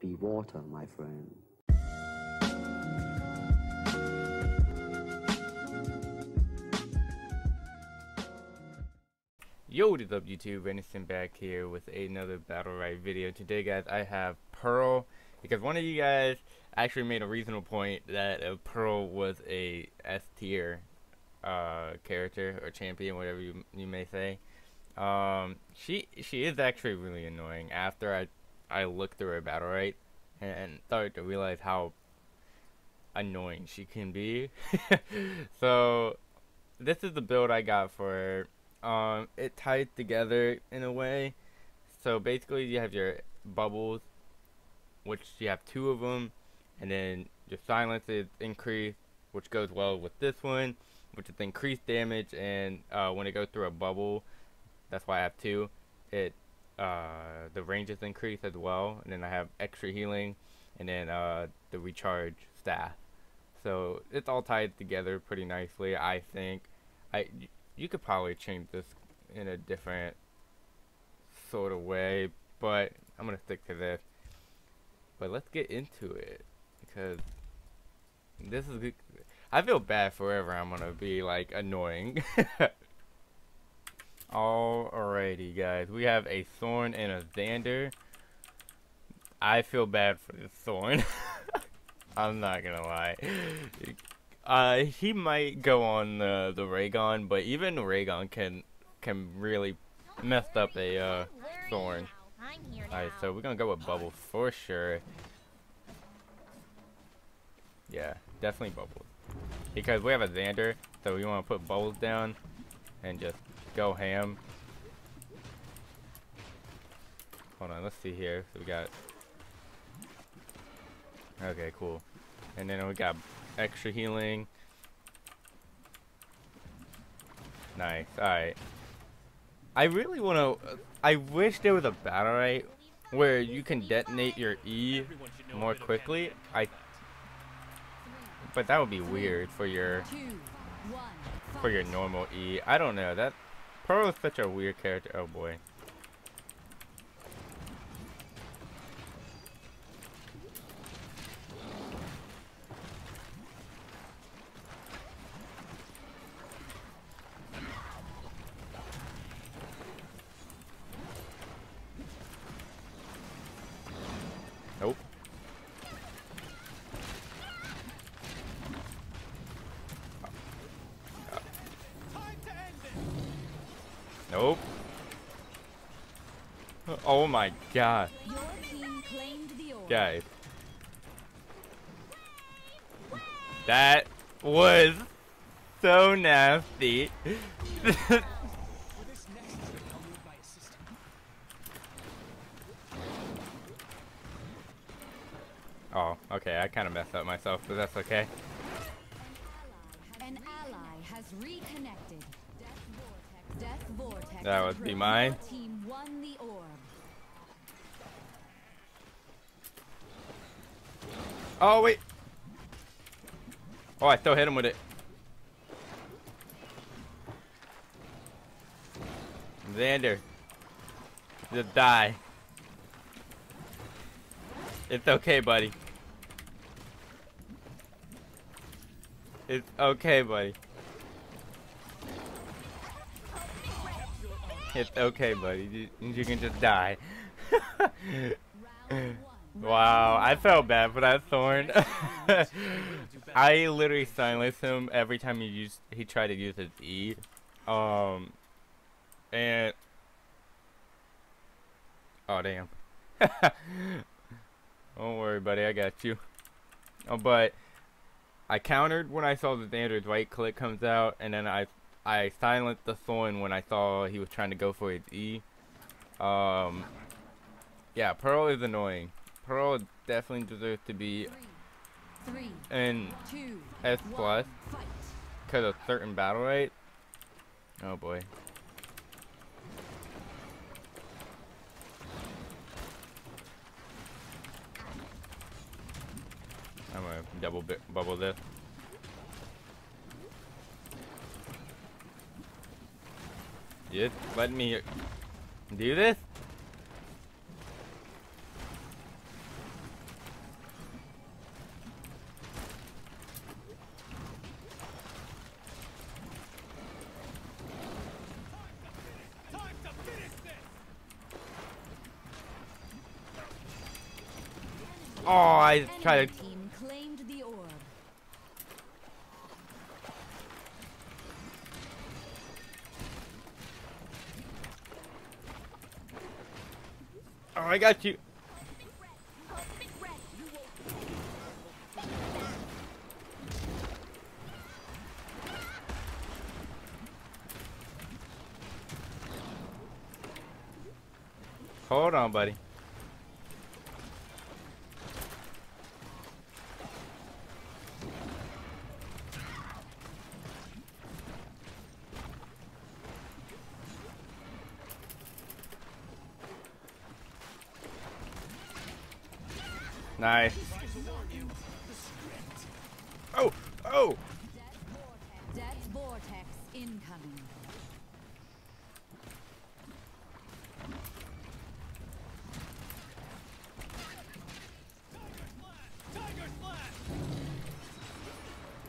be water, my friend. Yo, what is up YouTube? Innocent back here with another Battlerite video. Today guys, I have Pearl, because one of you guys actually made a reasonable point that uh, Pearl was a S tier uh, character, or champion, whatever you, you may say. Um, she she is actually really annoying after I, I looked through her Battlerite, and, started to realize how annoying she can be. so, this is the build I got for her um, it ties together in a way. So basically, you have your bubbles, which you have two of them, and then your silence is increased, which goes well with this one, which is increased damage, and uh, when it goes through a bubble, that's why I have two. It uh, the range is increased as well, and then I have extra healing, and then uh, the recharge staff. So it's all tied together pretty nicely, I think. I you could probably change this in a different sort of way, but I'm gonna stick to this. But let's get into it because this is. I feel bad forever. I'm gonna be like annoying. Alrighty, guys. We have a Thorn and a Zander. I feel bad for the Thorn. I'm not gonna lie. Uh, he might go on the the Raigon, but even Raigon can can really mess up a uh, Thorn. Alright, so we're gonna go with Bubbles for sure. Yeah, definitely Bubbles. Because we have a Zander, so we want to put Bubbles down and just go ham. Hold on, let's see here. So we got... Okay, cool. And then we got extra healing. Nice. Alright. I really want to... I wish there was a battlerite where you can detonate your E more quickly. I. But that would be weird for your for your normal E. I don't know. That Pearl is such a weird character. Oh boy. Nope. Oh my god. Guys. That was so nasty. oh, okay, I kind of messed up myself, but that's okay. An ally has reconnected. That would be mine. Oh, wait. Oh, I still hit him with it. Zander. Just die. It's okay, buddy. It's okay, buddy. It's okay, buddy. You, you can just die. wow, I felt bad for that thorn. I literally silenced him every time he used he tried to use his E. Um and Oh damn. Don't worry, buddy, I got you. Oh, but I countered when I saw the standard right click comes out, and then I I silenced the Thorn when I saw he was trying to go for his E. Um, yeah, Pearl is annoying. Pearl definitely deserves to be in S plus because of certain battlerite. Oh boy. I'm gonna double bubble this. Just let me do this? Oh, I tried to. Team claimed the orb. Oh, I got you. Hold on, buddy. Nice. Oh, oh. Vortex incoming.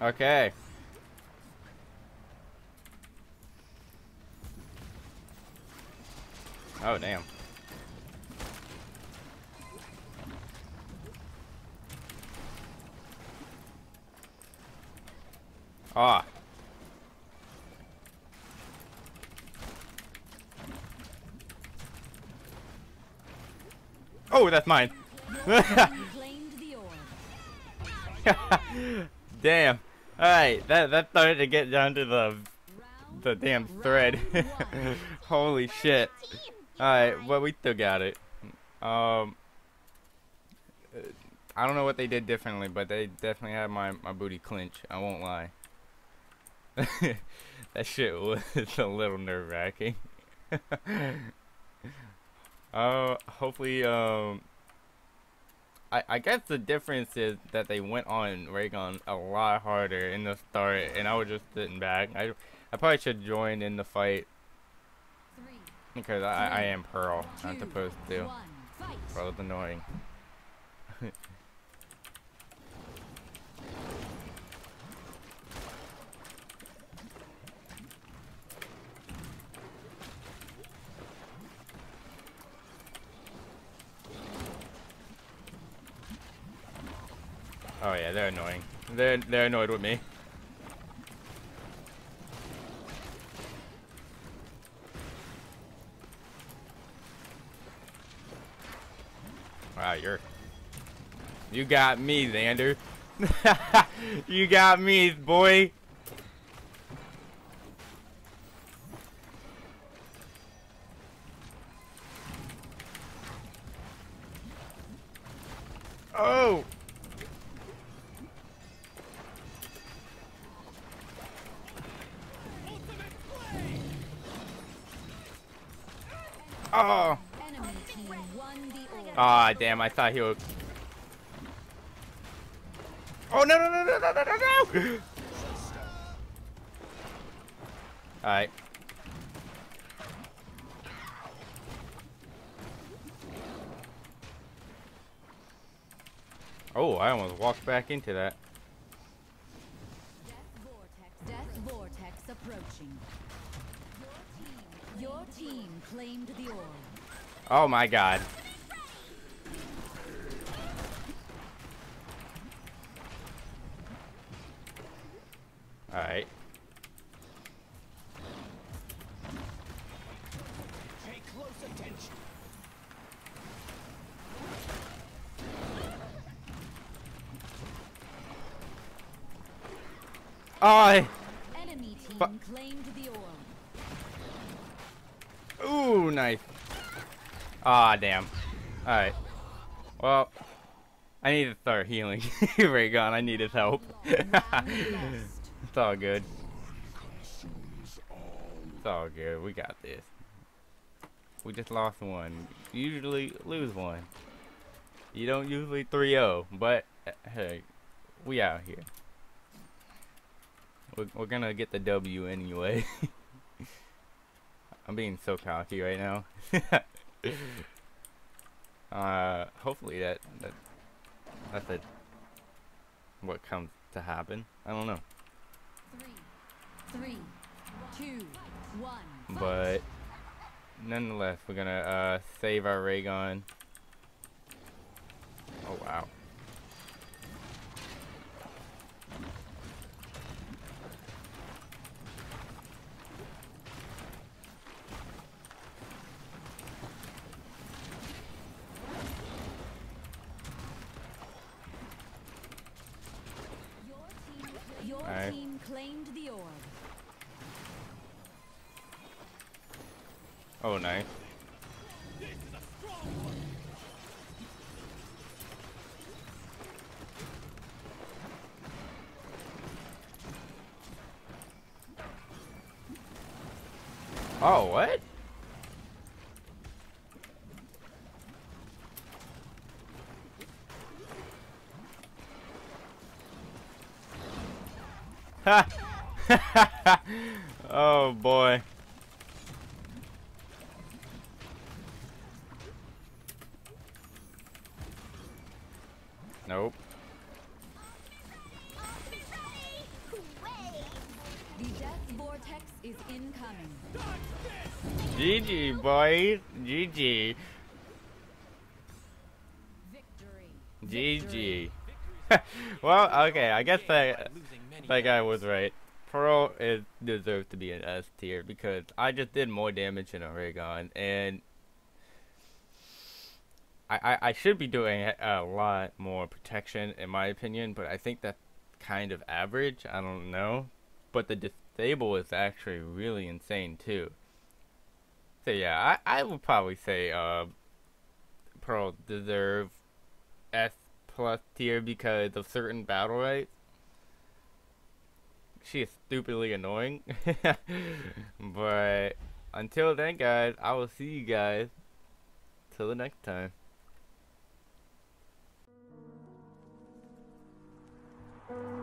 Okay. Oh, damn. Ah. Oh, that's mine. Damn. Alright, that that started to get down to the the damn thread. Holy shit. Alright, well we still got it. Um I don't know what they did differently, but they definitely had my, my booty clinch. I won't lie. that shit was a little nerve wracking. uh hopefully um I, I guess the difference is that they went on Raigon a lot harder in the start, and I was just sitting back. I, I probably should join in the fight because I, I am Pearl. I'm supposed to. Pearl is annoying. Oh yeah, they're annoying. They're they're annoyed with me. Wow, you're you got me, Zander. you got me, boy. Oh. Oh. Ah, damn, I thought he would. Oh, no, no, no, no, no, no, no, no! Alright. Oh, I almost walked back into that. Oh my god. Alright. Pay close attention. Oh, Enemy team claimed the orb. Ooh, nice. Ah, damn. Alright. Well, I need to start healing. Raigon, I need his help. It's all good. It's all good. We got this. We just lost one. Usually lose one. You don't usually 3-0, but uh, hey, we out here. We're, we're gonna get the W anyway. I'm being so cocky right now. Uh, hopefully that that that's it. What comes to happen? I don't know, Three, three, two, one. but nonetheless, we're gonna uh save our Raigon. Oh Oh, nice. Oh, what? Ha! oh boy. Nope. GG, boys. GG. GG. well, okay, I guess that that guy was right. Pearl is deserves to be an S tier because I just did more damage than Oregon, and I, I should be doing a- a lot more protection in my opinion, but I think that's kind of average. I don't know, but the disable is actually really insane too. So yeah, I I would probably say uh Pearl deserve S plus tier because of certain battlerites. She is stupidly annoying. but until then, guys, I will see you guys till the next time. Thank